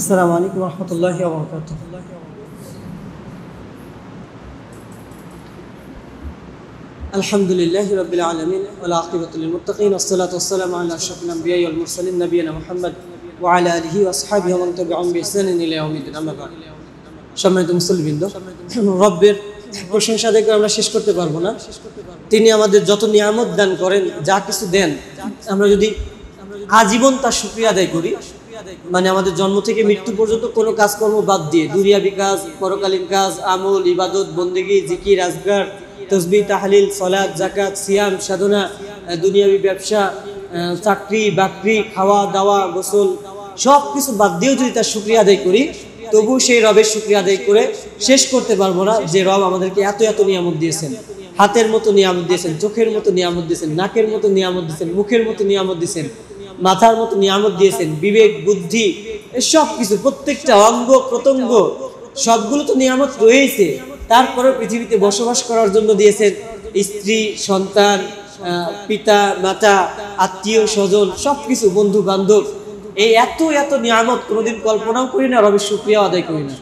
আসসালামু আলাইকুম রহমতুল্লাহ আলহামদুলিল্লাহ রবিল আলমিন আল্লাহ নবীনা মোহাম্মদ প্রশংসা দেখে আমরা শেষ করতে পারব না। তিনি আমাদের যত নিয়ামত দান করেন, যা কিছু দেন, আমরা যদি আজীবন তার সুক্রিয়া আদায় করি মানে আমাদের জন্ম থেকে মৃত্যু পর্যন্ত কোনো কাজকর্ম বাদ দিয়ে, দুনিয়াবি কাজ, পরকালীন কাজ, আমল, ইবাদত, বন্দেগি, জিকির আজগার তসবি, তাহলিল সলাদ জাকাত সিয়াম, সাধনা দুনিয়াবি ব্যবসা চাকরি, বাকরি, খাওয়া, দাওয়া, গোসল, সব কিছু বাদ দিয়েও যদি তার শুক্রিয়া আদায় করি তবু সেই রবের শুক্রিয়া আদায় করে শেষ করতে পারব না যে রব আমাদেরকে এত এত নিয়ামত দিয়েছেন। হাতের মতো নিয়ামত দিয়েছেন, চোখের মতো নিয়ামত দিয়েছেন, নাকের মতো নিয়ামত দিয়েছেন, মুখের মতো নিয়ামত দিয়েছেন। মাথার মতো নিয়ামত দিয়েছেন, বিবেক, বুদ্ধি সব কিছু প্রত্যেকটা অঙ্গ, প্রত্যঙ্গ, সবগুলো তো নিয়ামত রয়েছে তারপরে পৃথিবীতে বসবাস করার জন্য দিয়েছেন স্ত্রী, সন্তান পিতা, মাতা, আত্মীয়, স্বজন সব কিছু বন্ধু বান্ধব এই এত এত নিয়ামত কোনোদিন কল্পনাও করি না, রবের শুক্রিয়া আদায় করি না।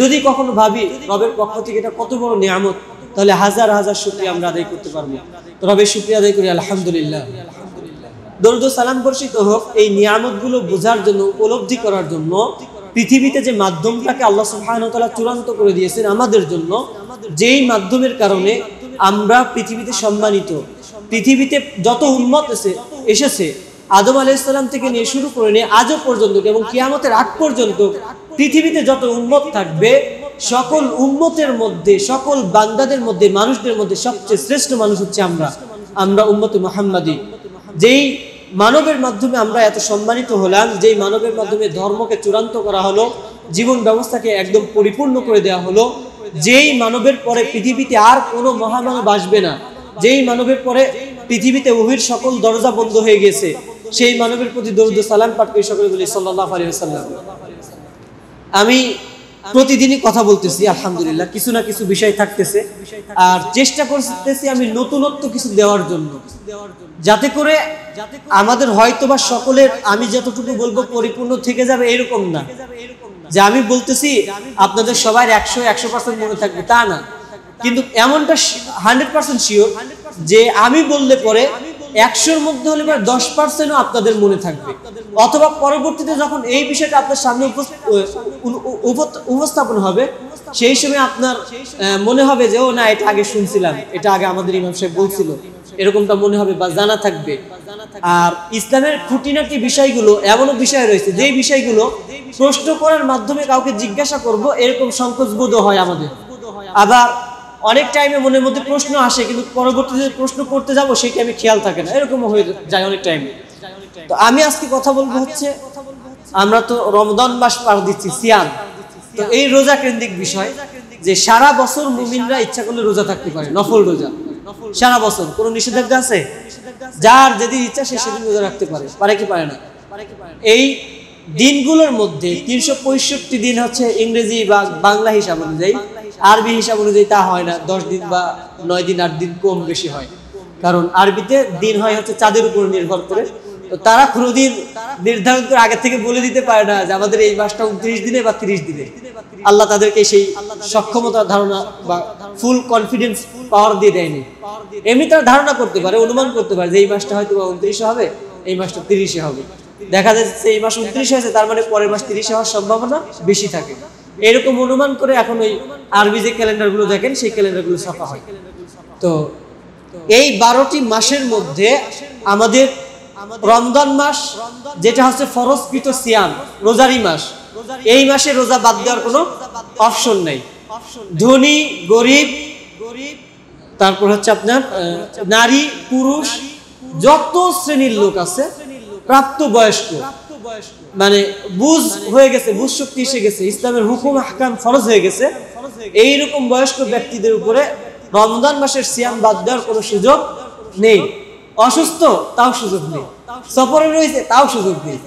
যদি কখনো ভাবি, রবের পক্ষ থেকে এটা কত বড় নিয়ামত, তাহলে হাজার হাজার শুক্রিয়া আমরা আদায় করতে পারব। রবের শুক্রিয়া আদায় করি, আলহামদুলিল্লাহ। দরুদ সালাম বর্ষিত হোক, এই নিয়ামতগুলো বোঝার জন্য, উপলব্ধি করার জন্য, পৃথিবীতে যে মাধ্যমটাকে আল্লাহ তাআলা চূড়ান্ত করে দিয়েছেন আমাদের জন্য, যেই মাধ্যমের কারণে আমরা পৃথিবীতে সম্মানিত, পৃথিবীতে যত উন্মত এসে, এসেছে, আদম আলাইসাল্লাম থেকে নিয়ে শুরু করে নিয়ে আজও পর্যন্ত এবং কিয়ামতের আগ পর্যন্ত পৃথিবীতে যত উন্মত থাকবে, সকল উম্মতের মধ্যে, সকল বান্দাদের মধ্যে, মানুষদের মধ্যে সবচেয়ে শ্রেষ্ঠ মানুষ হচ্ছে আমরা আমরা উম্মতে মোহাম্মদী। যেই মানবের মাধ্যমে আমরা এত সম্মানিত হলাম, যেই মানবের মাধ্যমে ধর্মকে চূড়ান্ত করা হলো, জীবন ব্যবস্থাকে একদম পরিপূর্ণ করে দেওয়া হলো, যেই মানবের পরে পৃথিবীতে আর কোনো মহামানব আসবে না, যেই মানবের পরে পৃথিবীতে ওহির সকল দরজা বন্ধ হয়ে গেছে, সেই মানবের প্রতি দৌড় সালাম পাঠ করে সকলে বলি সাল্লাহ আলী সাল্লাম আমি প্রতিদিনই কথা বলতেছি, আলহামদুলিল্লাহ, কিছু না কিছু বিষয় থাকতেছে। আর চেষ্টা করতেছি আমি নতুনত্ব কিছু দেওয়ার জন্য। যাতে করে আমাদের হয়তো বা সকলের আমি যতটুকু বলব পরিপূর্ণ থেকে যাবে এরকম না। যে আমি বলতেছি, আপনাদের সবার একশো একশো পার্সেন্ট মনে থাকবে, তা না। কিন্তু এমনটা হান্ড্রেড পার্সেন্ট শিওর যে আমি বললে পরে একশোর মধ্যে হলে পরে দশ পার্সেন্টও আপনাদের মনে থাকবে। অথবা পরবর্তীতে যখন এই বিষয়টা আপনার সামনে উপস্থাপন হবে, সেই সময় আপনার মনে হবে যে, ও, না, এটা আগে শুনছিলাম, এটা আগে আমাদের ইমাম সাহেব বলছিল। এরকমটা মনে হবে বা জানা থাকবে। আর ইসলামের খুঁটিনাটি বিষয়গুলো, এমনও বিষয় রয়েছে যেই বিষয়গুলো প্রশ্ন করার মাধ্যমে কাউকে জিজ্ঞাসা করব, এরকম সংকোচ বোধ হয় আমাদের। আবার অনেক টাইমে মনের মধ্যে প্রশ্ন আসে, কিন্তু পরবর্তীতে প্রশ্ন করতে যাব সেই টাইমে খেয়াল থাকে না। এরকম হয়ে যায় অনেক টাইমে তো আমি আজকে কথা বলব হচ্ছে, আমরা তো রমজান মাস পার দিচ্ছি, সিয়াম। তো এই রোজা কেন্দ্রিক বিষয়, যে সারা বছর মুমিনরা ইচ্ছা করলে রোজা থাকতে পারে, নফল রোজা। সারা বছর, কোনো নিষেধাজ্ঞা আছে? যার যেদিন ইচ্ছা সে সেদিন রোজা রাখতে পারে পারে কি পারে না? এই দিনগুলোর মধ্যে তিনশো পঁয়ষট্টি দিন হচ্ছে ইংরেজি বা বাংলা হিসাব অনুযায়ী আরবি হিসাব অনুযায়ী তা হয় না, দশ দিন বা নয় দিন, আট দিন কম বেশি হয়। কারণ আরবিতে দিন হয় হচ্ছে চাঁদের উপর নির্ভর করে। তো তারা কোনোদিন নির্ধারণ করে আগে থেকে বলে দিতে পারে না যে আমাদের এই মাসটা উনত্রিশ দিনে বা তিরিশ দিনে। আল্লাহ তাদেরকে সেই সক্ষমতা ধারণা বা ফুল কনফিডেন্স পাওয়ার দিয়ে দেয়নি। এমনি তারা ধারণা করতে পারে, অনুমান করতে পারে যে এই মাসটা হয়তো বা উনত্রিশে হবে, এই মাসটা তিরিশে হবে। দেখা যাচ্ছে এই মাস উনত্রিশ হয়েছে, তার মানে পরের মাস তিরিশে হওয়ার সম্ভাবনা বেশি থাকে। এরকম অনুমান করে এখন ওই আরবি যে ক্যালেন্ডারগুলো দেখেন, সেই ক্যালেন্ডারগুলো ছাপা হয়। তো এই বারোটি মাসের মধ্যে আমাদের রমজান মাস, যেটা হচ্ছে ফরজকৃত সিয়াম রোজারি মাস। এই মাসে রোজা বাদ দেওয়ার কোনো অপশন নেই। ধনী, গরিব গরিব তারপর হচ্ছে আপনার নারী, পুরুষ, যত শ্রেণির লোক আছে প্রাপ্ত বয়স্ক মানে বুঝ হয়ে গেছে, বুঝ শক্তি এসে গেছে, ইসলামের হুকুম হাকাম ফরজ হয়ে গেছে। এইরকম বয়স্ক ব্যক্তিদের উপরে রমজান মাসের সিয়াম বাদ দেওয়ার কোনো সুযোগ নেই। অসুস্থ, তাও সুযোগ নেই। সফরে রয়েছে, তাও সুযোগ নেই।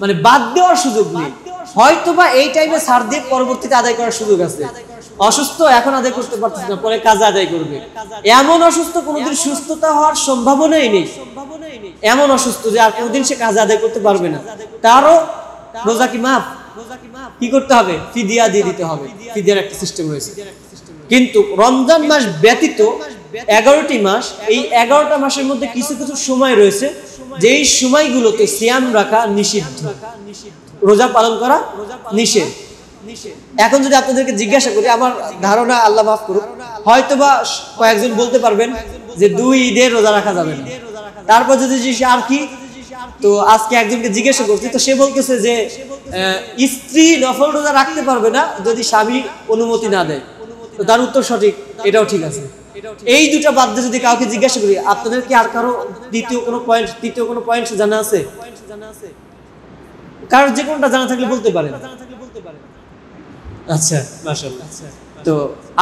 মানে বাদ দেওয়ার সুযোগ নেই। হয়তো বা এই টাইমে ছাড় পরবর্তীতে আদায় করার সুযোগ আছে। অসুস্থ এখন আদায় করতে পারতেছে না, পরে কাজ আদায় করবে। এমন অসুস্থ কোনোদিন সুস্থতা হওয়ার সম্ভাবনাই নেই। এমন অসুস্থ যে আর কোনোদিন সে কাজ আদায় করতে পারবে না। তারও রোজা কি মাফ? কি করতে হবে? ফিদিয়া দিয়ে দিতে হবে। ফিদিয়ার একটা সিস্টেম রয়েছে। কিন্তু রমজান মাস ব্যতীত এগারোটি মাস, এই এগারোটা মাসের মধ্যে কিছু কিছু সময় রয়েছে, যেই সময়গুলোতে সিয়াম রাখা নিষিদ্ধ। রোজা পালন করা নিষেধ। এখন যদি আপনাদেরকে জিজ্ঞাসা করি, আমার ধারণা আল্লাহ মাফ করুক, হয়তোবা কয়েকজন বলতে পারবেন যে দুই ঈদের রোজা রাখা যাবে তারপর যদি আর কি? তো আজকে একজনকে জিজ্ঞাসা করছি, তো সে বলতেছে যে স্ত্রী নফল রোজা রাখতে পারবে না যদি স্বামী অনুমতি না দেয়। তো তার উত্তর সঠিক, এটাও ঠিক আছে। এই দুটো বাদ দিয়ে যদি কাউকে জিজ্ঞাসা করি, আপনাদের কি আর কারও দ্বিতীয় কোনো পয়েন্ট তৃতীয় কোনো পয়েন্ট জানা আছে? কারোর যে কোনটা জানা থাকলে বলতে পারেন। আচ্ছা মাশাআল্লাহ। তো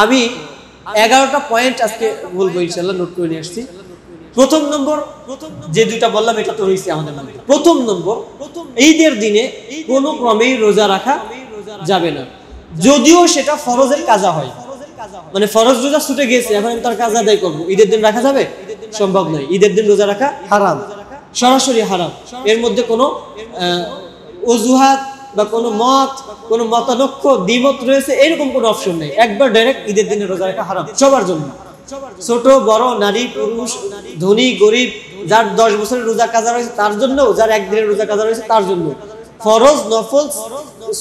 আমি এগারোটা পয়েন্ট আজকে বলব ইনশাল্লাহ নোট করে নিয়ে আসছি। প্রথম নম্বর যে দুইটা বললাম এটা তো রয়েছে আমাদের মধ্যে। প্রথম নম্বর ঈদের দিনে কোনো ক্রমেই রোজা রাখা যাবে না। যদিও সেটা ফরজের কাজা হয়। মানে ফরজ রোজা ছুটে গেছে এখন আমি তার কাজ আদায় করব। ঈদের দিন রাখা যাবে? সম্ভব নয়। ঈদের দিন রোজা রাখা হারাম। সরাসরি হারাম। এর মধ্যে কোনো অজুহাত বা কোনো মত, কোনো মতানক্ষ, দ্বিমত রয়েছে, এরকম কোনো অপশন নেই। একবার ডাইরেক্ট ঈদের দিনে রোজা রাখা হারাম, সবার জন্য। ছোট, বড়, নারী, পুরুষ, ধনী, গরিব, যার দশ বছরের রোজা কাজা রয়েছে, তার জন্য, যার একদিনের রোজা কাজা রয়েছে, তার জন্য। ফরজ, নফল,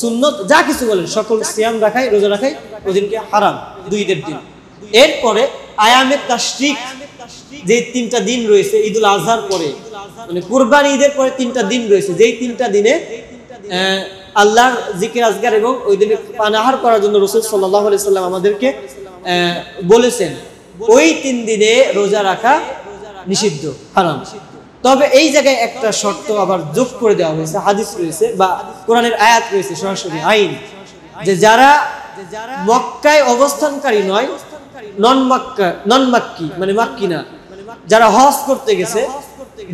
সুন্নত, যা কিছু বলেন, সকল সিয়াম রাখাই, রোজা রাখাই ওদিনকে হারাম, দুই ঈদের দিন। এরপরে আয়ামে তাশরিক, যে তিনটা দিন রয়েছে, ঈদুল আজহার পরে মানে কুরবানি ঈদের পরে তিনটা দিন রয়েছে, যেই তিনটা দিনে আল্লাহর জিকির আজগার এবং ওই দিনে পানাহার করার জন্য রসুল সাল্লাহ সাল্লাম আমাদেরকে বলেছেন, ওই তিন দিনে রোজা রাখা নিষিদ্ধ, হারাম। তবে এই জায়গায় একটা শর্ত আবার যোগ করে দেওয়া হয়েছে, হাদিস রয়েছে বা কোরআনের আয়াত রয়েছে, সরাসরি আইন, যে যারা মক্কায় অবস্থানকারী নয়, নন মাক্কা, নন মাক্কি মানে মাক্কি না, যারা হজ করতে গেছে,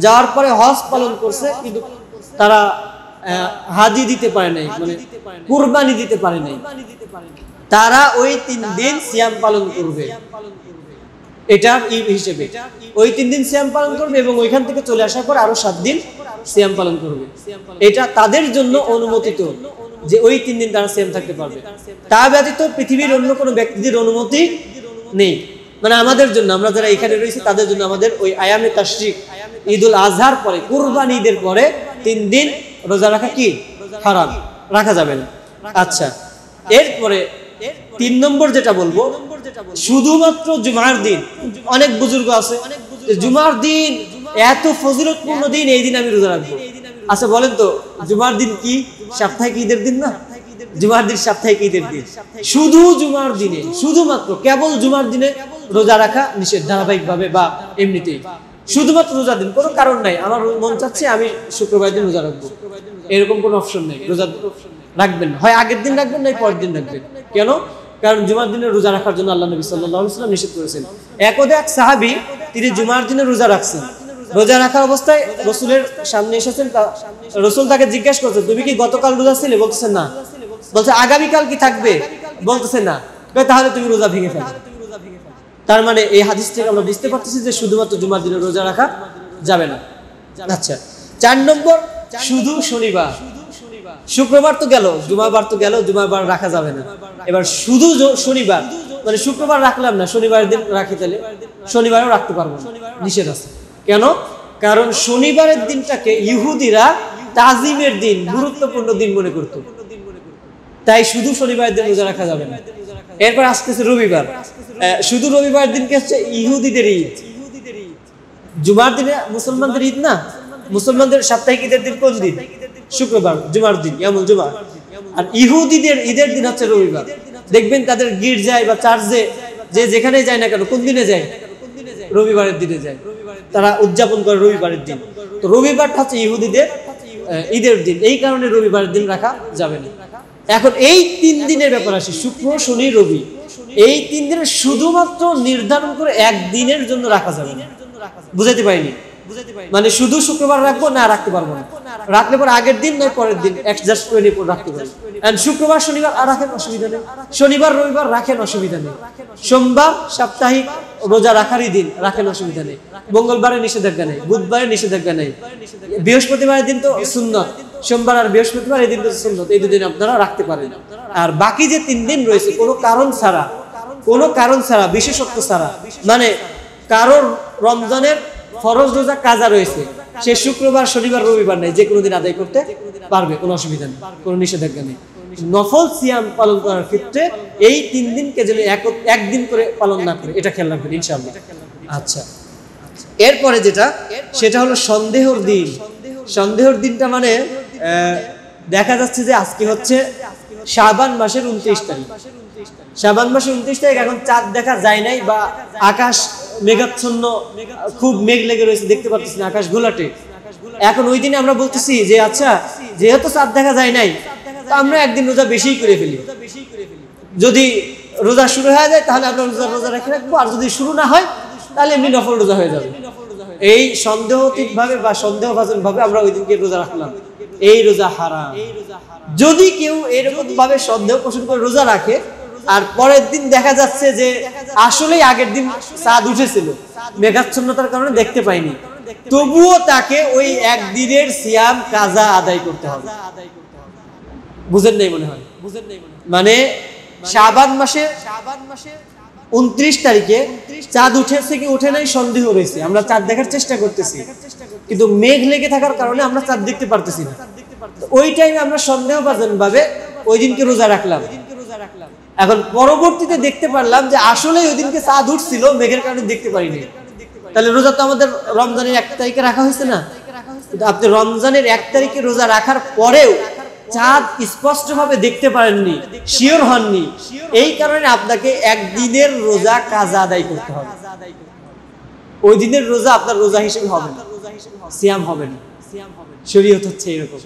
যাওয়ার পরে হজ পালন করছে, কিন্তু তারা হাদি দিতে পারে নাই মানে কুরবানি দিতে পারে নাই। তারা ওই তিন দিন সিয়াম পালন করবে। এটা ঈদ হিসেবে। ওই তিন দিন সিয়াম পালন করবে এবং ওইখান থেকে চলে আসার পর আরও সাত দিন সিয়াম পালন করবে। এটা তাদের জন্য অনুমোদিত যে ওই তিন দিন তারা সিয়াম থাকতে পারবে। তা ব্যতীত পৃথিবীর অন্য কোনো ব্যক্তিদের অনুমতি নেই। মানে আমাদের জন্য আমরা যারা এখানে রয়েছি তাদের জন্য আমাদের ওই আয়ামে তাশরিক। ঈদুল আজহার পরে কুরবানি ঈদের পরে তিন দিন রোজা রাখা কি? হারাম। রাখা যাবে না। আচ্ছা। এরপরে তিন নম্বর যেটা বলব, শুধুমাত্র জুমার দিন। অনেক বুজুর্গ আছে জুমার দিন এত ফজিলতপূর্ণ দিন, এই দিন আমি রোজা রাখব। আচ্ছা বলেন তো, জুমার দিন কি? সাপ্তাহিক ঈদের দিন না? জুমার দিন সাপ্তাহিক ঈদের দিন। শুধু জুমার দিনে, শুধুমাত্র, কেবল জুমার দিনে রোজা রাখা নিষেধ ধারাবাহিক ভাবে বা এমনিতেই। শুধুমাত্র রোজা দিন, কোনো কারণ নাই। আমার মন চাচ্ছে আমি শুক্রবার দিন রোজা রাখব। এরকম কোনো অপশন নেই, রোজা রাখবেন হয় আগের দিন রাখবেন না পরের দিন রাখবেন। কেন? কারণ জুমার দিনে রোজা রাখার জন্য আল্লাহ নবী সাল্লাম নিষেধ করেছেন। একদে এক সাহাবি, তিনি জুমার দিনে রোজা রাখছেন। রোজা রাখার অবস্থায় রসুলের সামনে এসেছেন রসুল তাকে জিজ্ঞাসা করছেন তুমি কি গতকাল রোজা ছিলে? বলতেছেন না। বলছে, আগামীকাল কি থাকবে? বলতেছে, না। তাহলে তুমি রোজা ভেঙে ফেলো। তার মানে এই হাদিস থেকে আমরা বুঝতে পারতেছি যে শুধুমাত্র জুমার দিনে রোজা রাখা যাবে না। আচ্ছা চার নম্বর, শুধু শনিবার। শুক্রবার তো গেল, জুমাবার তো গেল, জুমাবার রাখা যাবে না। এবার শুধু শনিবার মানে শুক্রবার রাখলাম না, শনিবার দিন রাখি তাহলে শনিবারও রাখতে পারব নিষেধ আছে। কেন? কারণ শনিবারের দিনটাকে ইহুদিরা তাজিমের দিন, গুরুত্বপূর্ণ দিন মনে করত। তাই শুধু শনিবারের দিন রোজা রাখা যাবে না। এরপর আসতেছে রবিবার। শুধু রবিবার দিনকে হচ্ছে ইহুদিদের ঈদ। জুমার দিনে মুসলমানদের ঈদ না? মুসলমানদের সাপ্তাহিক ঈদের দিন কোন দিন? শুক্রবার, জুমার দিন এমন জুমা। আর ইহুদিদের ঈদের দিন হচ্ছে রবিবার। দেখবেন তাদের গির্জায় বা চার্চে যে যেখানে যায় না কেন, কোন দিনে যায়? রবিবারের দিনে যায়। তারা উদযাপন করে রবিবারের দিন। তো রবিবারটা হচ্ছে ইহুদিদের ঈদের দিন। এই কারণে রবিবারের দিন রাখা যাবে না। এখন এই তিন দিনের ব্যাপার আসি, শুক্র, শনি, রবি। এই তিন দিনের শুধুমাত্র নির্ধারণ করে একদিনের জন্য রাখা যাবে বুঝাতে পারিনি? মানে শুধু শুক্রবার রাখব না রাখতে পারব না। রাখলে পর আগের দিন নয় পরের দিন অ্যাডজাস্ট করে নিয়ে রাখতে পারি And শুক্রবার, শনিবার আর রাখেন অসুবিধা নেই। শনিবার, রবিবার রাখেন অসুবিধা নেই। সোমবার, সাপ্তাহিক রোজা রাখারই দিন, রাখেন অসুবিধা নেই। মঙ্গলবারে নিষেধাজ্ঞা নেই। বুধবারে নিষেধাজ্ঞা নেই। বৃহস্পতিবারের দিন তো সুন্নত। সোমবার আর বৃহস্পতিবার এই দিনটা সুন্নত, এই দুদিন আপনারা রাখতে পারেন। আর বাকি যে তিন দিন রয়েছে, কোনো কারণ ছাড়া, কোনো কারণ ছাড়া, বিশেষত্ব ছাড়া মানে কারোর রমজানের ফরজ রোজা কাজা রয়েছে, সে শুক্রবার, শনিবার, রবিবার নেই যে কোনো দিন আদায় করতে পারবে, কোনো অসুবিধা নেই, কোনো নিষেধাজ্ঞা নেই। নফল সিয়াম পালন করার ক্ষেত্রে এই তিন দিনকে যেন এক- একদিন করে পালন না করে, এটা খেয়াল রাখবেন, ইনশাআল্লাহ। আচ্ছা এরপরে যেটা, সেটা হলো সন্দেহর দিন। সন্দেহর দিনটা মানে দেখা যাচ্ছে যে আজকে হচ্ছে শাবান মাসের উনত্রিশ তারিখ। শাবান মাসের উনত্রিশ তারিখ এখন চাঁদ দেখা যায় নাই বা আকাশ মেঘাচ্ছন্ন, খুব মেঘ লেগে রয়েছে, দেখতে পাচ্ছি না, আকাশ ঘোলাটে। এখন ওই দিনে আমরা বলতেছি যে আচ্ছা যেহেতু চাঁদ দেখা যায় নাই আমরা একদিন রোজা বেশিই করে ফেলি। যদি রোজা শুরু হয়ে যায়, তাহলে আমরা রোজা রোজা রেখে রাখব, আর যদি শুরু না হয়, তাহলে এমনি নফল রোজা হয়ে যাবে। এই সন্দেহতীত ভাবে বা সন্দেহভাজন ভাবে আমরা ওই দিনকে রোজা রাখলাম। এই রোজা হারাম। যদি কেউ এরকম ভাবে সন্দেহ পোষণ করে রোজা রাখে আর পরের দিন দেখা যাচ্ছে যে আসলেই আগের দিন চাঁদ উঠেছিল। মেঘাচ্ছন্নতার কারণে দেখতে পাইনি। তবুও তাকে ওই একদিনের সিয়াম কাজা আদায় করতে হবে। বুঝেন নাই মনে হয়? বুঝেন নাই মানে শাবান মাসে শাবান মাসে উনত্রিশ তারিখে চাঁদ উঠেছে কি উঠে নাই সন্দেহ রয়েছে আমরা চাঁদ দেখার চেষ্টা করতেছি। কিন্তু মেঘ লেগে থাকার কারণে আমরা চাঁদ দেখতে পারতেছি না। ওই টাইমে আমরা সন্দেহভাজন ভাবে ওই দিনকে রোজা রাখলাম। এখন পরবর্তীতে দেখতে পারলাম যে আসলে ওই দিনকে চাঁদ উঠছিল, মেঘের কারণে দেখতে পারিনি। তাহলে রোজা তো আমাদের রমজানের এক তারিখে রাখা হয়েছে না? কিন্তু আপনি রমজানের এক তারিখে রোজা রাখার পরেও চাঁদ স্পষ্টভাবে দেখতে পারেননি, শিওর হননি। এই কারণে আপনাকে একদিনের রোজা কাজা আদায় করতে হবে। ওই দিনের রোজা আপনার রোজা হিসেবে হবে না। সিয়াম হবে না। শরীয়ত হচ্ছে এরকম।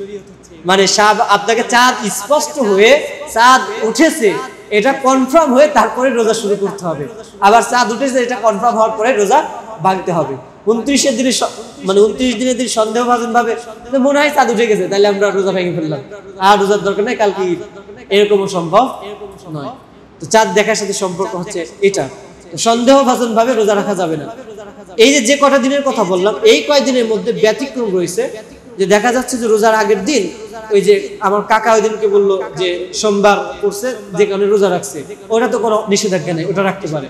মানে সাব- আপনাকে চাঁদ স্পষ্ট হয়ে চাঁদ উঠেছে এটা কনফার্ম হয়ে তারপরে রোজা শুরু করতে হবে। আবার চাঁদ উঠেছে এটা কনফার্ম হওয়ার পরে রোজা ভাঙতে হবে। উনত্রিশের দিনে মানে উনত্রিশ দিনের দিন সন্দেহ ভাজন ভাবে মনে হয় চাঁদ উঠে গেছে তাহলে আমরা রোজা ভেঙে ফেললাম। আর রোজার দরকার নেই কালকে এরকমও সম্ভব নয়। তো চাঁদ দেখার সাথে সম্পর্ক হচ্ছে এটা। তো সন্দেহ ভাজন ভাবে রোজা রাখা যাবে না। এই যে যে কটা দিনের কথা বললাম, এই কয়দিনের মধ্যে ব্যতিক্রম রয়েছে। যে দেখা যাচ্ছে যে রোজার আগের দিন ওই যে আমার কাকা ওই দিনকে বলল যে সোমবার করছে যে কারণে রোজা রাখছে। ওটা তো কোনো নিষেধাজ্ঞা নেই, ওটা রাখতে পারে।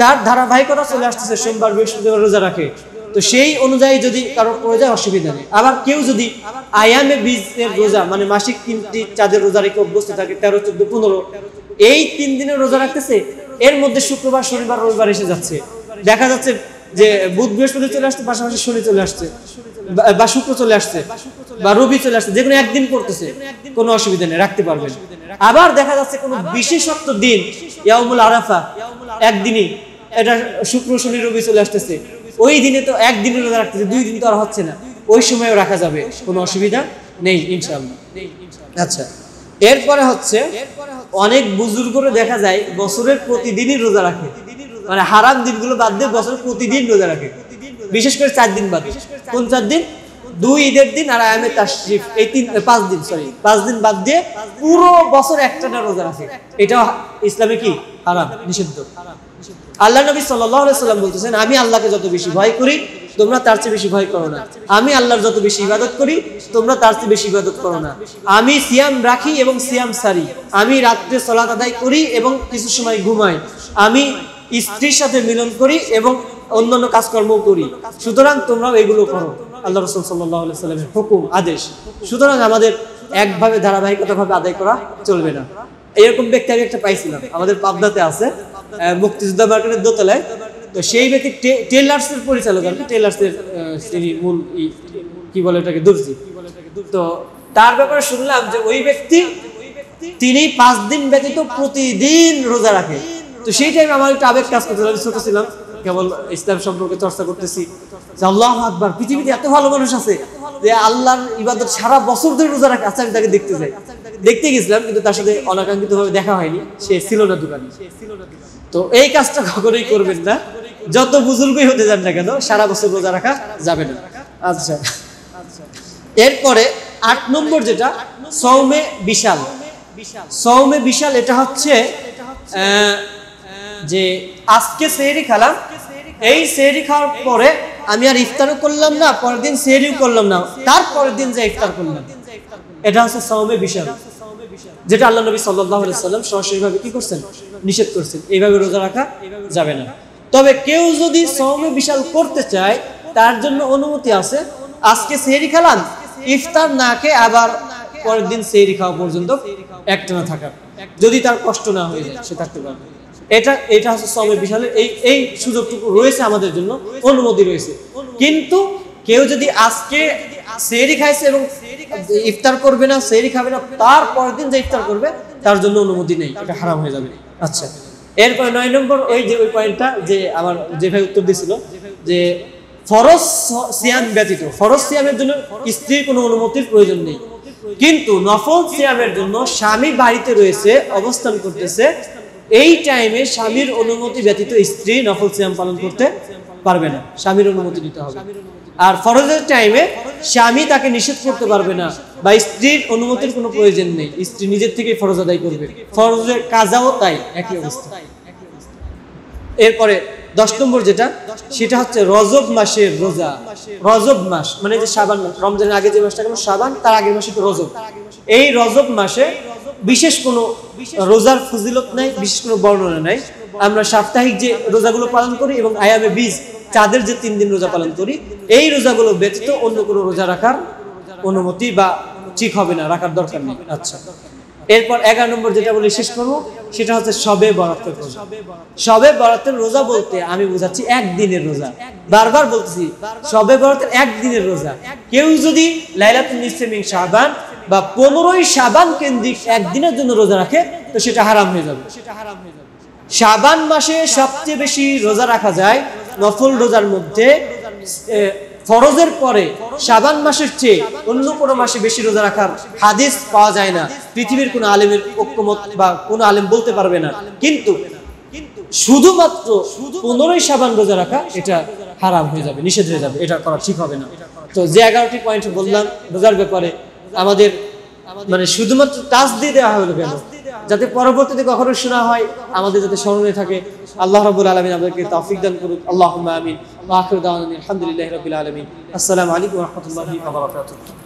তার ধারাবাহিকতা চলে আসতেছে, সোমবার বৃহস্পতিবার রোজা রাখে। তো সেই অনুযায়ী যদি পড়ে যায়, অসুবিধা নেই। আবার কেউ যদি আয়ামে বীজের রোজা মানে মাসিক তিনটি চাঁদের রোজা রেখে অভ্যস্ত থাকে, তেরো, চোদ্দ, পনেরো, এই তিন দিনের রোজা রাখতেছে, এর মধ্যে শুক্রবার, শনিবার, রবিবার এসে যাচ্ছে। দেখা যাচ্ছে যে বুধ বৃহস্পতি চলে আসছে, পাশাপাশি শনি চলে আসছে, বা- শুক্র চলে আসছে, বা রবি চলে আসছে যে কোনো একদিন পড়তেছে কোনো অসুবিধা নেই, রাখতে পারবেন। আবার দেখা যাচ্ছে কোনো বিশেষত্ব দিন ইয়ামুল আরাফা, একদিনই, এটা শুক্র, শনি, রবি চলে আসতেছে। ওই দিনে তো একদিনে রোজা রাখতেছে, দুই দিন তো আর হচ্ছে না। ওই সময়ও রাখা যাবে, কোনো অসুবিধা নেই, ইনশাআল্লাহ। আচ্ছা এরপরে হচ্ছে, অনেক বুজুর্গরে দেখা যায়, বছরের প্রতিদিনই রোজা রাখে। মানে হারাম দিনগুলো বাদ দিয়ে বছরের প্রতিদিন রোজা রাখে। বিশেষ করে চার দিন বাদ। কোন চার দিন? দুই ঈদের দিন আর আয়ামে তাশরিফ। এই তিন পাঁচ দিন সরি পাঁচ দিন বাদ দিয়ে পুরো বছর একটানা রোজা রাখে। এটা ইসলামে কি? হারাম, নিষিদ্ধ। আল্লাহ নবী সাল্লাম বলতেছেন, আমি আল্লাহকে যত বেশি ভয় করি, তোমরা তার চেয়ে বেশি ভয় করো না। আমি আল্লাহর যত বেশি ইবাদত করি, তোমরা তার চেয়ে বেশি ইবাদত করো না। আমি সিয়াম রাখি এবং সিয়াম সারি। আমি রাত্রে সলাত আদায় করি এবং কিছু সময় ঘুমাই। আমি স্ত্রীর সাথে মিলন করি এবং অন্যান্য কাজকর্ম করি। সুতরাং তোমরাও এগুলো করো। আল্লাহ রসুল সাল্লাহ সাল্লামের হুকুম, আদেশ। সুতরাং আমাদের একভাবে ধারাবাহিকতাভাবে আদায় করা চলবে না। এরকম ব্যক্তি আমি একটা পাইছিলাম। আমাদের পাবনাতে আছে মুক্তিযোদ্ধা মার্কেটের দোতলায়। তো সেই ব্যক্তি টেলার্সের পরিচালক আর কি টেলার্সের তিনি মূল কি বলে ওটাকে, দর্জি। তো তার ব্যাপারে শুনলাম যে ওই ব্যক্তি তিনি পাঁচ দিন ব্যতীত প্রতিদিন রোজা রাখে। তো সেই টাইমে আমার একটা আবেগ কাজ করতে আমি ছোট ছিলাম, কেবল ইসলাম সম্পর্কে চর্চা করতেছি। যে আল্লাহ আকবার, পৃথিবীতে এত ভালো মানুষ আছে যে আল্লাহর ইবাদত সারা বছর ধরে রোজা রাখে আচ্ছা আমি তাকে দেখতে যাই দেখতে গেছিলাম, কিন্তু তার সাথে অনাকাঙ্ক্ষিত ভাবে দেখা হয়নি, সে ছিল না দোকানে। তো এই কাজটা কখনোই করবেন না, যত বুজুর্গই হতে যান না কেন, সারা বছর রোজা রাখা যাবে না। আচ্ছা। এরপরে আট নম্বর যেটা সৌমে বিশাল। সৌমে বিশাল, এটা হচ্ছে যে আজকে সেহরি খেলাম, এই সেহরি খাওয়ার পরে আমি আর ইফতারও করলাম না, পরের দিন সেহরিও করলাম না। তার পরের দিন যে ইফতার করলাম, এটা হচ্ছে সৌমে বিশাল যেটা আল্লাহ নবী সাল্লাহ সাল্লাম সরাসরিভাবে কি করছেন? নিষেধ করছেন। এইভাবে রোজা রাখা যাবে না। তবে কেউ যদি সৌমে বিশাল করতে চায়, তার জন্য অনুমতি আছে। আজকে সেহরি খেলাম, ইফতার না খেয়ে আবার পরের দিন সেহরি খাওয়া পর্যন্ত একটানা থাকার যদি তার কষ্ট না হয়ে যায়, সে থাকতে পারবে এটা এটা হচ্ছে সৌমে বিশালের এই এই সুযোগটুকু রয়েছে আমাদের জন্য অনুমতি রয়েছে। কিন্তু কেউ যদি আজকে সেহরি খাইছে এবং ইফতার করবে না সেহরি খাবে না তার পরের দিন যে ইফতার করবে তার জন্য অনুমতি নেই। এটা হারাম হয়ে যাবে। আচ্ছা। এরপর নয় নম্বর ওই যে ওই পয়েন্টটা যে আমার যে ভাই উত্তর দিছিল যে ফরজ সিয়াম ব্যতীত ফরজ সিয়ামের জন্য স্ত্রীর কোনো অনুমতির প্রয়োজন নেই। কিন্তু নফল সিয়ামের জন্য স্বামী বাড়িতে রয়েছে অবস্থান করতেছে এই টাইমে স্বামীর অনুমতি ব্যতীত স্ত্রী নফল সিয়াম পালন করতে পারবে না। স্বামীর অনুমতি নিতে হবে। আর ফরজের টাইমে স্বামী তাকে নিষেধ করতে পারবে না বা স্ত্রীর অনুমতির কোনো প্রয়োজন নেই। স্ত্রী নিজের থেকেই ফরজ আদায় করবে। ফরজের কাজাও তাই, একই অবস্থা। এরপরে দশ নম্বর যেটা, সেটা হচ্ছে রজব মাসের রোজা। রজব মাস মানে যে সাবান মাস রমজানের আগে যে মাসটা গেল সাবান, তার আগের মাসে তো রজব। এই রজব মাসে বিশেষ কোনো রোজার ফজিলত নাই, বিশেষ কোনো বর্ণনা নাই। আমরা সাপ্তাহিক যে রোজাগুলো পালন করি এবং আয়ামে বীজ, চাঁদের যে তিন দিন রোজা পালন করি, এই রোজাগুলো ব্যতীত অন্য কোনো রোজা রাখার অনুমতি বা ঠিক হবে না, রাখার দরকার নেই। আচ্ছা। এরপর এগারো নম্বর যেটা বলে শেষ করব, সেটা হচ্ছে সবে বরাতের রোজা। সবে বরাতের রোজা বলতে আমি বোঝাচ্ছি একদিনের রোজা। বারবার বলতেছি, সবে বরাতের একদিনের রোজা। কেউ যদি লাইলাতুল নিসমিন শাবান বা পনেরোই সাবান কেন্দ্রিক একদিনের জন্য রোজা রাখে, তো সেটা হারাম হয়ে যাবে। সেটা হারাম হয়ে যাবে শাবান মাসে সবচেয়ে বেশি রোজা রাখা যায় নফল রোজার মধ্যে ফরজের পরে সাবান মাসের চেয়ে অন্য কোনো মাসে বেশি রোজা রাখার হাদিস পাওয়া যায় না। পৃথিবীর কোনো আলেমের ঐক্যমত বা কোনো আলেম বলতে পারবে না। কিন্তু শুধুমাত্র পনেরোই সাবান রোজা রাখা, এটা হারাম হয়ে যাবে, নিষেধ হয়ে যাবে, এটা করা ঠিক হবে না। তো যে এগারোটি পয়েন্ট বললাম, রোজার ব্যাপারে আমাদের মানে শুধুমাত্র তাজ দিয়ে দেওয়া হলো কেন? যাতে পরবর্তীতে কখনো শোনা হয়, আমাদের যাতে স্মরণে থাকে। আল্লাহ রবুল আলমিন আমাদেরকে তাফিক দান করুক। আল্লাহ আমিন। আলহামদুলিল্লাহ রবিল আলমিন। আসসালামু আলাইকুম রহমতুল্লাহি